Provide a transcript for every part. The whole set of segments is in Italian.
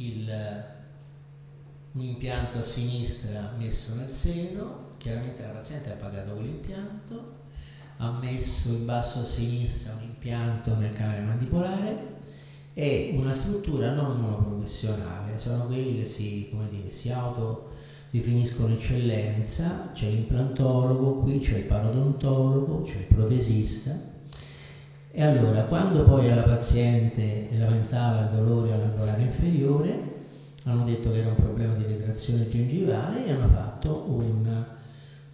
il, un impianto a sinistra messo nel seno, chiaramente la paziente ha pagato quell'impianto, ha messo in basso a sinistra un impianto nel canale mandipolare e una struttura non monoprofessionale, sono quelli che si, dire, si autodefiniscono eccellenza, c'è l'implantologo, qui c'è il parodontologo, c'è il protesista e allora quando poi alla paziente lamentava il dolore all'alveolare inferiore hanno detto che era un problema di retrazione gengivale e hanno fatto un,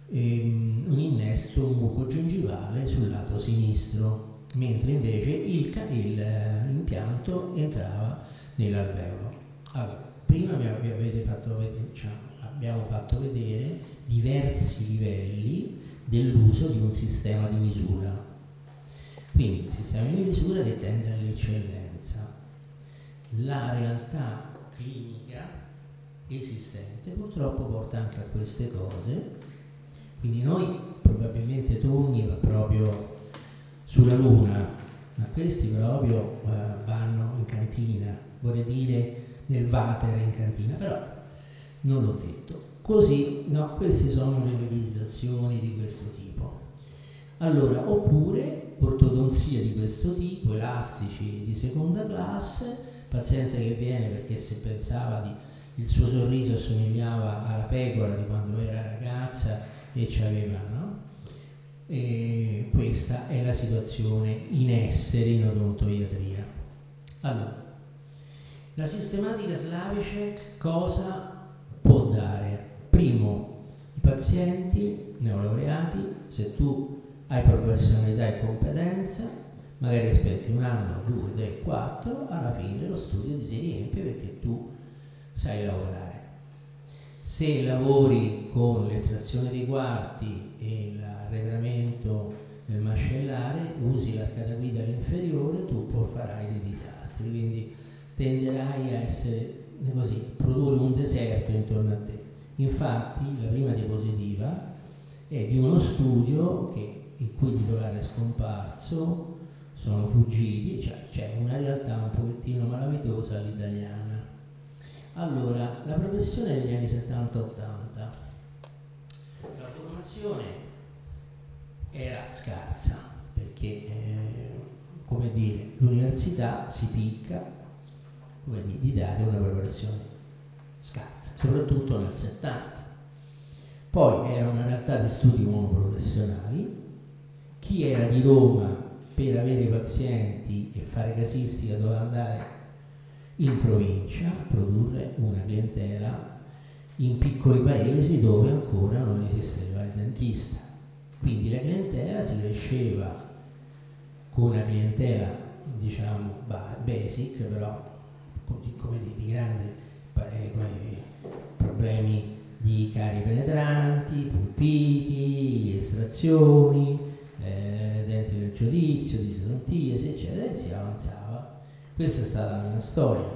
um, un innesto mucogengivale sul lato sinistro, mentre invece l'impianto uh, entrava nell'alveolo. Allora, prima vi avete fatto vedere, cioè, abbiamo fatto vedere diversi livelli dell'uso di un sistema di misura. Quindi il sistema di misura che tende all'eccellenza. La realtà clinica esistente purtroppo porta anche a queste cose. Quindi noi probabilmente Togni va proprio sulla luna ma questi proprio eh, vanno in cantina. Vorrei dire nel vatere in cantina però non l'ho detto. Così no queste sono le realizzazioni di questo tipo. Allora oppure ortodonzia di questo tipo elastici di seconda classe paziente che viene perché se pensava di il suo sorriso assomigliava alla pecora di quando era ragazza e ci aveva, no? E questa è la situazione in essere in odontoiatria. Allora, la sistematica Slavicek cosa può dare? Primo, i pazienti neolaureati, se tu hai professionalità e competenza, magari aspetti un anno, due, tre, quattro, alla fine lo studio ti si riempie perché tu sai lavorare. Se lavori con l'estrazione dei quarti e l'arredramento del mascellare, usi l'arcata guida all'inferiore, tu farai dei disastri, quindi tenderai a essere così, produrre un deserto intorno a te. Infatti la prima diapositiva è di uno studio che, il cui titolare è scomparso, sono fuggiti, cioè c'è una realtà un pochettino malavitosa all'italiana. Allora, la professione negli anni 70-80, la formazione era scarsa perché, eh, come dire, l'università si picca come dire, di dare una preparazione scarsa, soprattutto nel 70. Poi era una realtà di studi monoprofessionali, chi era di Roma per avere pazienti e fare casistica doveva andare in provincia, produrre una clientela in piccoli paesi dove ancora non esisteva il dentista. Quindi la clientela si cresceva con una clientela, diciamo, basic, però come di, di grandi eh, problemi di cari penetranti, pulpiti, estrazioni, denti del giudizio, di sedontiesi, eccetera, e si avanzava. Questa è stata la mia storia.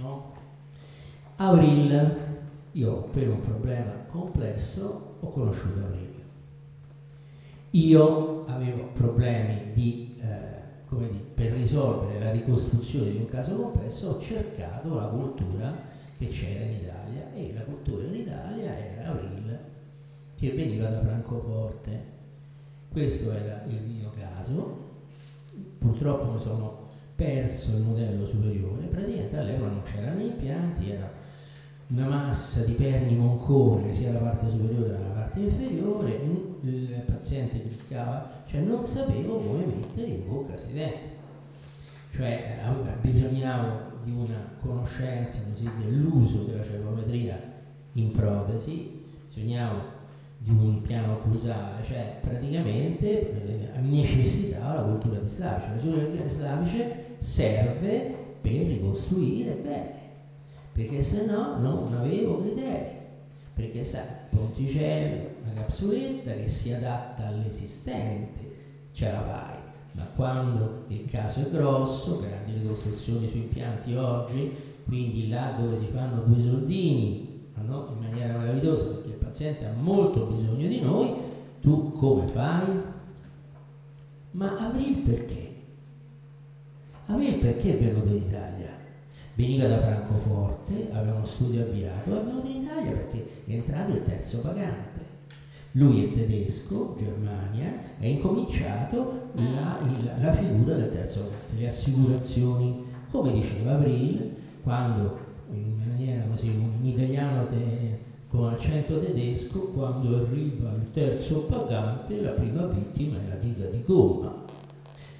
No? Avril, io per un problema complesso ho conosciuto Avril. Io avevo problemi di, eh, dire, per risolvere la ricostruzione di un caso complesso ho cercato la cultura che c'era in Italia e la cultura in Italia era Avril che veniva da Francoforte questo era il mio caso, purtroppo mi sono perso il modello superiore, praticamente all'epoca non c'erano impianti, era una massa di perni moncone sia la parte superiore che la parte inferiore, il paziente cliccava, cioè non sapevo come mettere in bocca questi denti, cioè bisognavo di una conoscenza così dell'uso della cerometria in protesi, bisognavo di un piano occlusale, cioè praticamente eh, necessitava la cultura di Slavice. La cultura di Slavice serve per ricostruire bene, perché se no non avevo criteri, perché sai, ponticello, una capsuletta che si adatta all'esistente, ce la fai, ma quando il caso è grosso, grandi ricostruzioni su impianti oggi, quindi là dove si fanno due soldini, no? in maniera meravigliosa perché il paziente ha molto bisogno di noi, tu come fai? Ma Avril perché? Avril perché è venuto in Italia? veniva da Francoforte, aveva uno studio avviato, è venuto in Italia perché è entrato il terzo pagante. Lui è tedesco, Germania, ha incominciato la, il, la figura del terzo pagante, le assicurazioni, come diceva Avril, quando in maniera così un italiano te, con accento tedesco, quando arriva il terzo pagante, la prima vittima è la diga di gomma,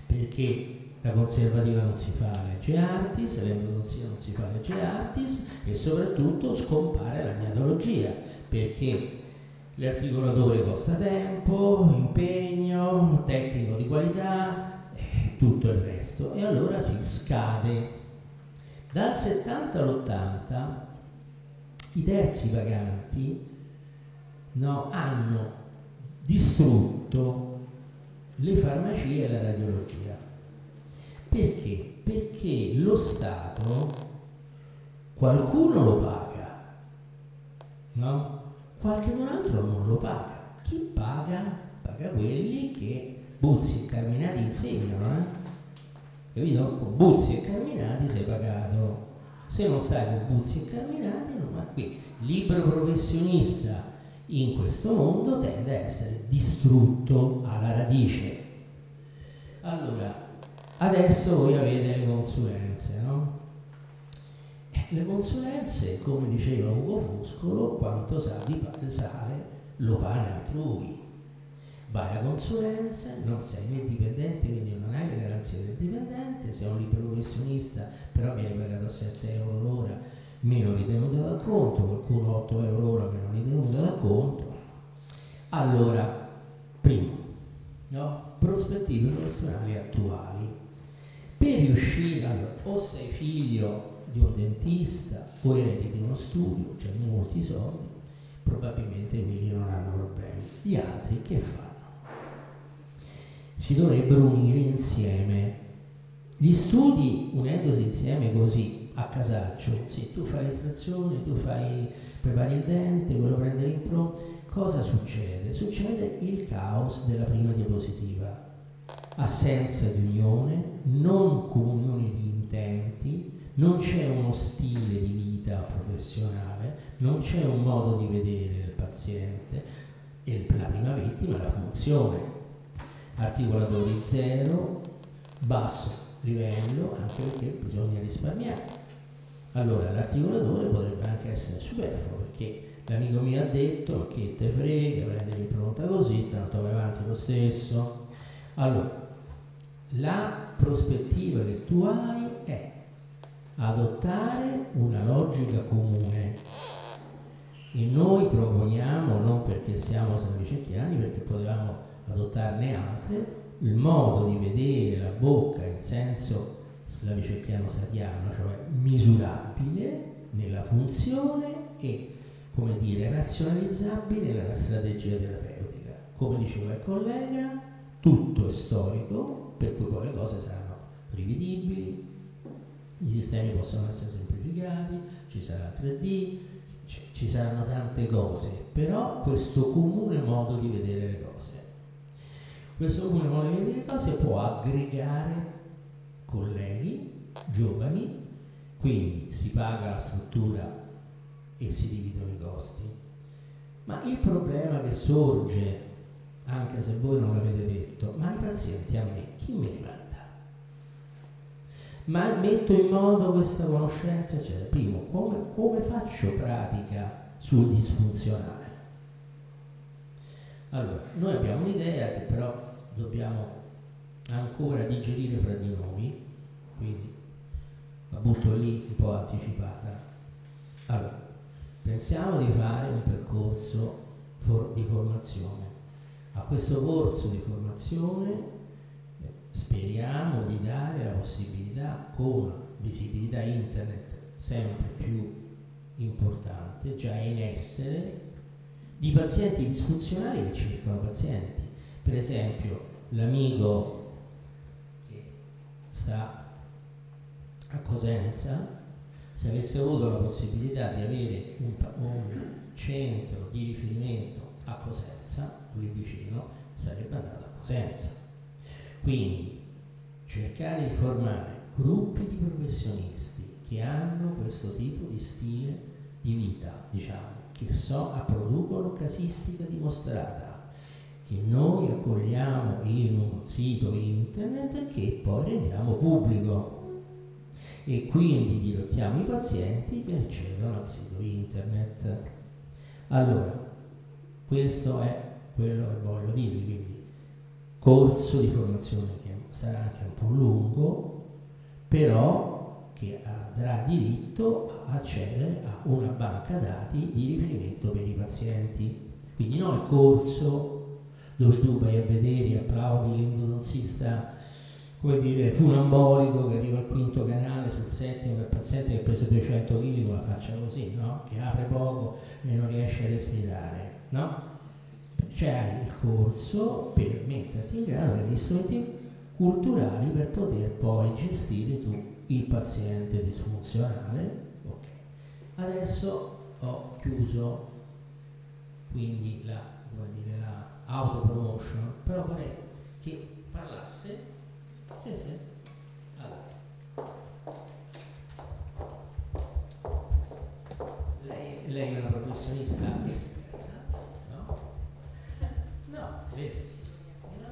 perché la conservativa non si fa legge artis, l'endodoncia non si fa legge artis e soprattutto scompare la gnatologia, perché l'articolatore costa tempo, impegno, tecnico di qualità e tutto il resto e allora si scade. Dal 70 all'80 i terzi paganti no, hanno distrutto le farmacie e la radiologia. Perché? Perché lo Stato qualcuno lo paga, no? Qualcun altro non lo paga. Chi paga? Paga quelli che Buzzi e Carminati insegnano, eh? Capito? Con Buzzi e Carminati sei pagato. Se non stai con Buzzi e Carminati, non va qui. Libero professionista in questo mondo tende a essere distrutto alla radice. Allora, adesso voi avete le consulenze, no? Eh, le consulenze, come diceva Ugo Fuscolo, quanto sa di sale lo pane altrui. Vai a consulenze, non sei né dipendente, quindi non hai le garanzie del dipendente, sei un libero professionista, però viene pagato a 7 euro l'ora meno ritenuta da conto, qualcuno 8 euro l'ora meno ritenuta da conto. Allora, primo, no? prospettive professionali attuali. Per riuscire, allora, o sei figlio di un dentista o eredi di uno studio, cioè molti soldi, probabilmente quelli non hanno problemi. Gli altri che fanno? Si dovrebbero unire insieme. Gli studi unendosi insieme così a casaccio, sì, tu fai l'estrazione, tu fai, prepari il dente, quello prende l'impronta, cosa succede? Succede il caos della prima diapositiva, assenza di unione, non comunione di intenti, non c'è uno stile di vita professionale, non c'è un modo di vedere il paziente e la prima vittima è la funzione. Articolatori zero, basso livello, anche perché bisogna risparmiare. Allora l'articolatore potrebbe anche essere superfluo perché l'amico mio ha detto ma che te frega, prende l'impronta così, tanto vai avanti lo stesso. Allora, la prospettiva che tu hai è adottare una logica comune e noi proponiamo, non perché siamo sant'Vicecchiani, perché potevamo adottarne altre, il modo di vedere la bocca in senso slavicerchiano satiano, cioè misurabile nella funzione e come dire razionalizzabile nella strategia terapeutica. Come diceva il collega, tutto è storico, per cui poi le cose saranno rivedibili, i sistemi possono essere semplificati, ci sarà 3D, ci saranno tante cose, però questo comune modo di vedere le cose, questo comune modo di vedere le cose può aggregare colleghi, giovani, quindi si paga la struttura e si dividono i costi. Ma il problema che sorge, anche se voi non l'avete detto, ma i pazienti a me, chi me li manda? Ma metto in modo questa conoscenza, eccetera. Primo, come, come faccio pratica sul disfunzionale? Allora, noi abbiamo un'idea che però dobbiamo ancora digerire fra di noi quindi la butto lì un po' anticipata. Allora, pensiamo di fare un percorso for di formazione. A questo corso di formazione eh, speriamo di dare la possibilità, con visibilità internet sempre più importante, già in essere, di pazienti disfunzionali che cercano pazienti. Per esempio, l'amico che sta a Cosenza, se avesse avuto la possibilità di avere un, un centro di riferimento a Cosenza, lì vicino, sarebbe andato a Cosenza. Quindi cercare di formare gruppi di professionisti che hanno questo tipo di stile di vita, diciamo, che so, producono casistica dimostrata, che noi accogliamo in un sito internet che poi rendiamo pubblico e quindi dirottiamo i pazienti che accedono al sito internet. Allora, questo è quello che voglio dirvi, quindi corso di formazione che sarà anche un po' lungo, però che avrà diritto a accedere a una banca dati di riferimento per i pazienti. Quindi non il corso dove tu vai a vedere applaudi l'endodontista come dire, funambolico che arriva al quinto canale sul settimo del paziente che ha preso 200 kg con la faccia così, no? che apre poco e non riesce a respirare. No? Cioè hai il corso per metterti in grado degli strumenti culturali per poter poi gestire tu il paziente disfunzionale. Ok. Adesso ho chiuso quindi la autopromotion, però vorrei che parlasse sì, sì. Allora. Lei, lei, è una professionista esperta, no? No, vedi. No,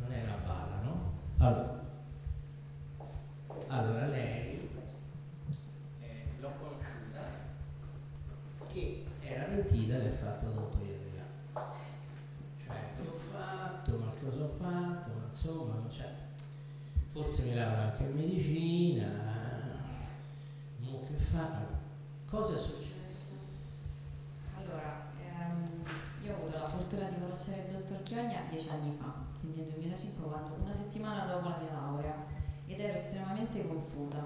non è una balla, no? Allora, allora lei eh, l'ho conosciuta che era pentita del fatto odontoiatria. Cioè, che ho fatto, ma cosa ho fatto? insomma, cioè, forse mi laurea anche in medicina, mo che fa? Cosa è successo? Allora, ehm, io ho avuto la fortuna di conoscere il dottor Chiogna dieci anni fa, quindi nel 2005, quando, una settimana dopo la mia laurea, ed ero confusa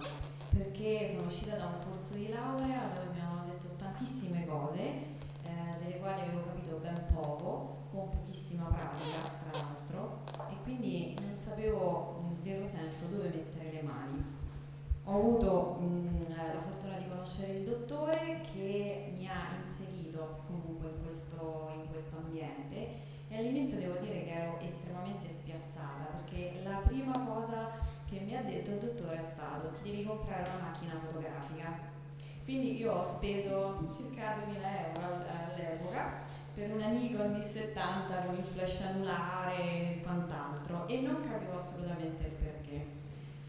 perché sono uscita da un corso di laurea dove mi hanno detto tantissime cose, eh, delle quali avevo capito ben poco, con pochissima pratica tra l'altro e quindi non sapevo nel vero senso dove mettere le mani. Ho avuto mh, la fortuna di conoscere il dottore che mi ha inserito comunque in questo, in questo ambiente e all'inizio devo dire che ero estremamente spiazzata perché la prima cosa che mi ha detto il dottore è stato ti devi comprare una macchina fotografica. Quindi io ho speso circa 2000 euro all'epoca per una Nikon D70 con il flash anulare e quant'altro e non capivo assolutamente il perché.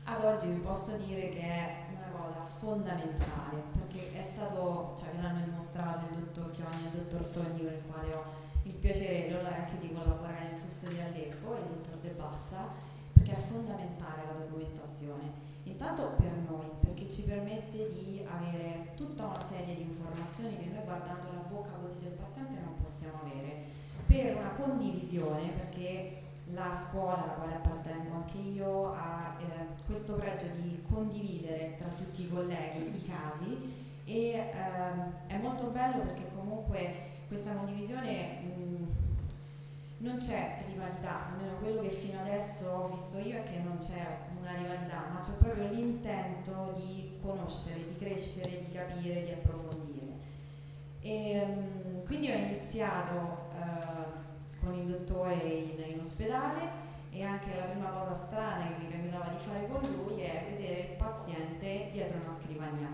Ad oggi vi posso dire che è una cosa fondamentale perché è stato, cioè ve l'hanno dimostrato il dottor Chioni e il dottor Togni con il quale ho il piacere e l'onore anche di collaborare nel suo studio a Lecco e il dottor De Bassa perché è fondamentale la documentazione Intanto per noi, perché ci permette di avere tutta una serie di informazioni che noi guardando la bocca così del paziente non possiamo avere. Per una condivisione, perché la scuola alla quale appartengo anche io ha eh, questo pregio di condividere tra tutti i colleghi i casi e eh, è molto bello perché comunque questa condivisione mh, non c'è rivalità, almeno quello che fino adesso ho visto io è che non c'è una rivalità, ma c'è proprio l'intento di conoscere, di crescere, di capire, di approfondire. E, um, quindi ho iniziato uh, con il dottore in, in, ospedale e anche la prima cosa strana che mi capitava di fare con lui è vedere il paziente dietro una scrivania.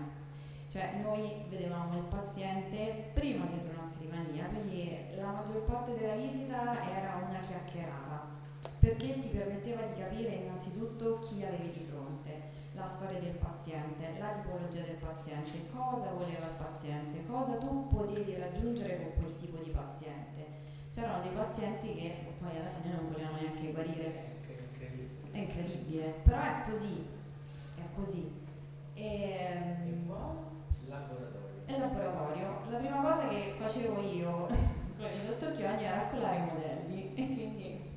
Cioè noi vedevamo il paziente prima dietro una scrivania, quindi la maggior parte della visita era una chiacchierata perché ti permetteva di capire innanzitutto chi avevi di fronte, la storia del paziente, la tipologia del paziente, cosa voleva il paziente, cosa tu potevi raggiungere con quel tipo di paziente. C'erano dei pazienti che poi alla fine non volevano neanche guarire. È incredibile, però è così, è così. E, ehm, laboratorio. È laboratorio. La prima cosa che facevo io con il dottor Chiogni era accolare i modelli e quindi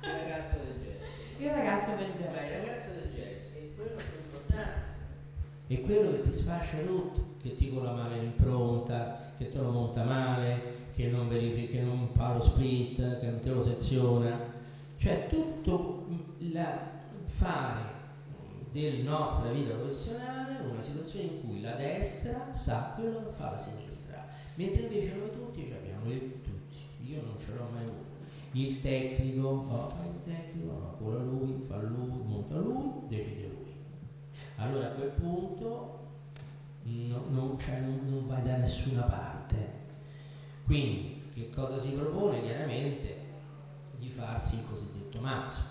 il ragazzo del jazz. Il ragazzo del jazz. Beh, il ragazzo del jazz è quello più importante. È quello che ti sfascia tutto, che ti cola male l'impronta, che te lo monta male, che non verifica, che non fa lo split, che non te lo seziona. Cioè tutto la, fare della nostra vita professionale una situazione in cui la destra sa quello che fa la sinistra, mentre invece noi tutti abbiamo, tutti, io non ce l'ho mai avuto il tecnico, oh, fai il tecnico, no, cura lui, fa lui, monta lui, decide lui. Allora a quel punto no, non, cioè, non, non vai da nessuna parte. Quindi che cosa si propone? Chiaramente di farsi il cosiddetto mazzo,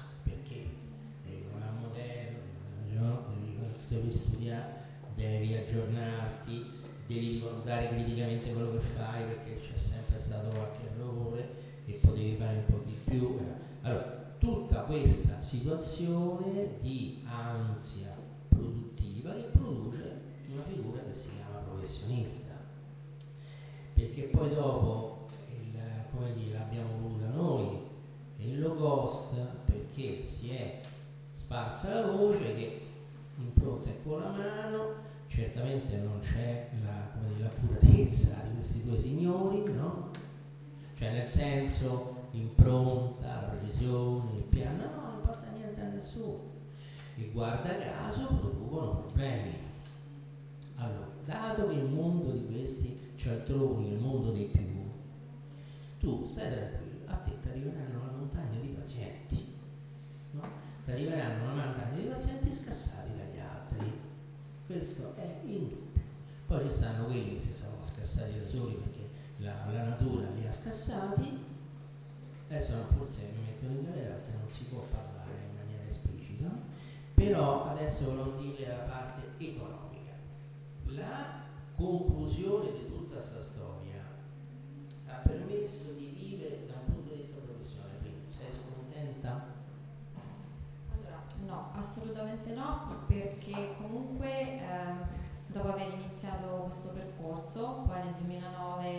no? devi, devi studiare, devi aggiornarti, devi rivalutare criticamente quello che fai perché c'è sempre stato qualche errore e potevi fare un po' di più. Allora, tutta questa situazione di ansia produttiva che produce una figura che si chiama professionista. Perché poi dopo, il, come dire, l'abbiamo voluta noi, il low cost perché si è sparsa la voce che impronta è con la mano, certamente non c'è la, l'accuratezza di questi due signori, no? Cioè nel senso impronta, la precisione, il piano, no, non porta niente a nessuno. E guarda caso producono problemi. Allora, dato che il mondo di questi cialtroni, il mondo dei più, tu stai tranquillo, a te ti arriveranno una montagna di pazienti, no? Ti arriveranno una montagna di pazienti. Questo è indubbio. Poi ci stanno quelli che si sono scassati da soli perché la, la natura li ha scassati. Adesso forse mi mettono in galera perché non si può parlare in maniera esplicita, però adesso volevo dire la parte economica. La conclusione di tutta questa storia ha permesso di vivere da un punto di vista professionale. Prima, sei scontenta? No, assolutamente no, perché comunque eh, dopo aver iniziato questo percorso, poi nel 2009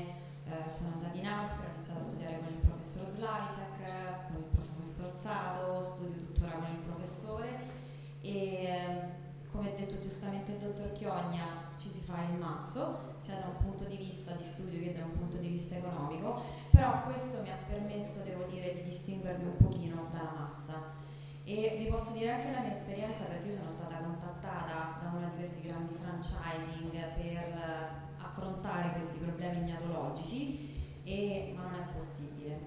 eh, sono andata in Austria, ho iniziato a studiare con il professor Slavicek, con il professor Sato, studio tuttora con il professore e ehm, come ha detto giustamente il dottor Chiogna ci si fa il mazzo, sia da un punto di vista di studio che da un punto di vista economico, però questo mi ha permesso, devo dire, di distinguermi un pochino dalla massa. E vi posso dire anche la mia esperienza perché io sono stata contattata da una di questi grandi franchising per affrontare questi problemi gnatologici e ma non è possibile,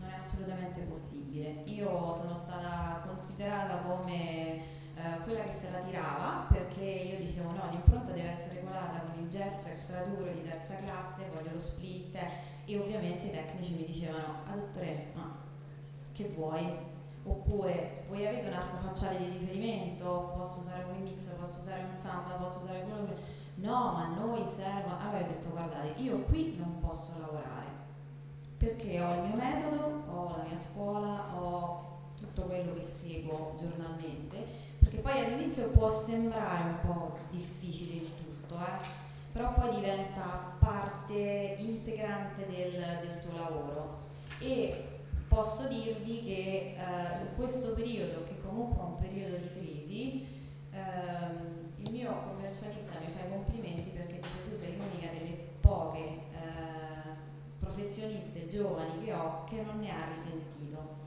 non è assolutamente possibile. Io sono stata considerata come eh, quella che se la tirava perché io dicevo no, l'impronta deve essere colata con il gesso extra duro di terza classe, voglio lo split e ovviamente i tecnici mi dicevano, ah dottore, ma che vuoi? Oppure voi avete un arco facciale di riferimento, posso usare un Wimix, posso usare un Samba, posso usare quello che... No, ma noi servono... Allora ho detto guardate, io qui non posso lavorare. Perché ho il mio metodo, ho la mia scuola, ho tutto quello che seguo giornalmente. Perché poi all'inizio può sembrare un po' difficile il tutto, eh? però poi diventa parte integrante del, del tuo lavoro. E posso dirvi che eh, in questo periodo, che comunque è un periodo di crisi, ehm, il mio commercialista mi fa i complimenti perché dice tu sei l'unica delle poche eh, professioniste giovani che ho che non ne ha risentito.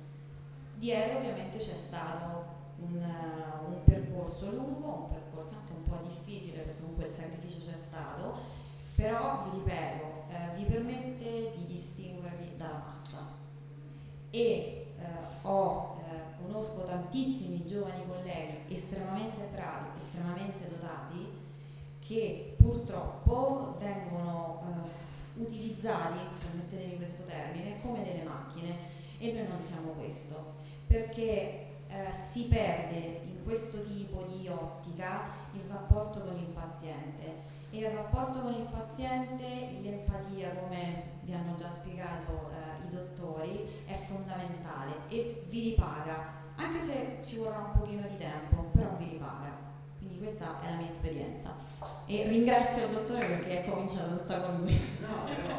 Dietro ovviamente c'è stato un, eh, un, percorso lungo, un percorso anche un po' difficile perché comunque il sacrificio c'è stato, però vi ripeto, eh, vi permette di distinguervi dalla massa. E eh, ho, eh, conosco tantissimi giovani colleghi estremamente bravi, estremamente dotati, che purtroppo vengono eh, utilizzati, permettetemi questo termine, come delle macchine. E noi non siamo questo, perché eh, si perde in questo tipo di ottica il rapporto con il paziente il rapporto con il paziente, l'empatia come vi hanno già spiegato eh, i dottori è fondamentale e vi ripaga anche se ci vorrà un pochino di tempo però vi ripaga. Quindi questa è la mia esperienza. E ringrazio il dottore perché è cominciata tutta con lui. No però,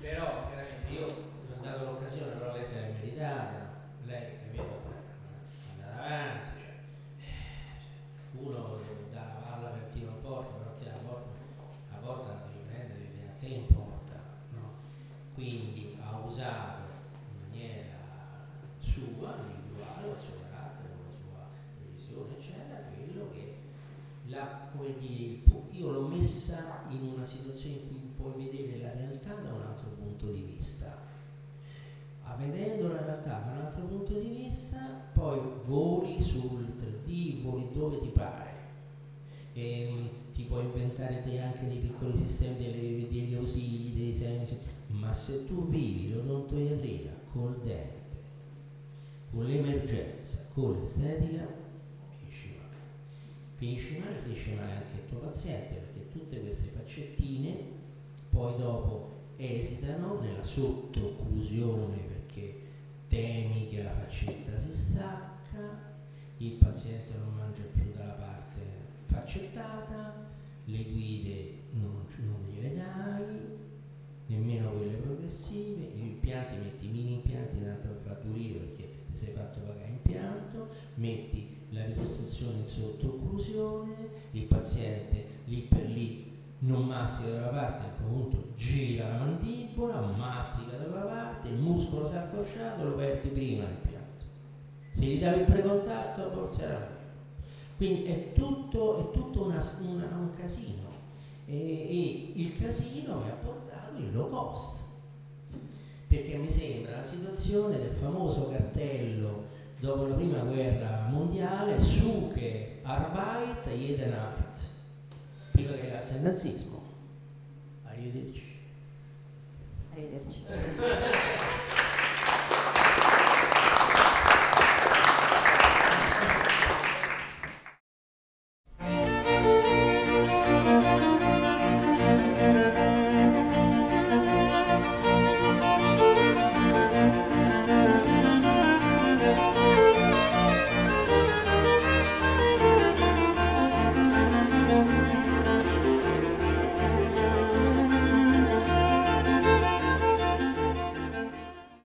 però chiaramente io vi ho dato l'occasione però lei se l'è meritata. Lei è vero avanti, cioè, eh, uno dà la palla per tiro la porta, porta la devi prendere, devi tenere a te in porta, no? quindi ha usato in maniera sua, individuale, il suo carattere, la sua precisione, eccetera, quello che la, come dire, io l'ho messa in una situazione in cui puoi vedere la realtà da un altro punto di vista vedendo la realtà da un altro punto di vista, poi voli sul 3D, voli dove ti pare, ehm, ti puoi inventare te anche dei piccoli sistemi, delle, degli ausili, dei sensi, ma se tu vivi l'odontoiatria col dente, con l'emergenza, con l'estetica, finisci male. Finisci male, finisce male anche il tuo paziente, perché tutte queste faccettine poi dopo esitano nella sottoocclusione perché temi che la faccetta si stacca, il paziente non mangia più dalla parte faccettata, le guide non, non gliele dai, nemmeno quelle progressive, gli impianti metti mini impianti tanto per far perché ti sei fatto pagare impianto, metti la ricostruzione in sottoocclusione, il paziente lì per lì non mastica da una parte, a quel punto gira la mandibola, mastica da una parte, il muscolo si è accorciato, lo perdi prima l'impianto. Se gli dai il precontatto, forse era meglio. Quindi è tutto, è tutto una, una, un casino. E, e il casino mi ha portato il low cost. Perché mi sembra la situazione del famoso cartello dopo la prima guerra mondiale Suche, Arbeit, Jeden Art prima che arrivasse il nazismo. Arrivederci. Arrivederci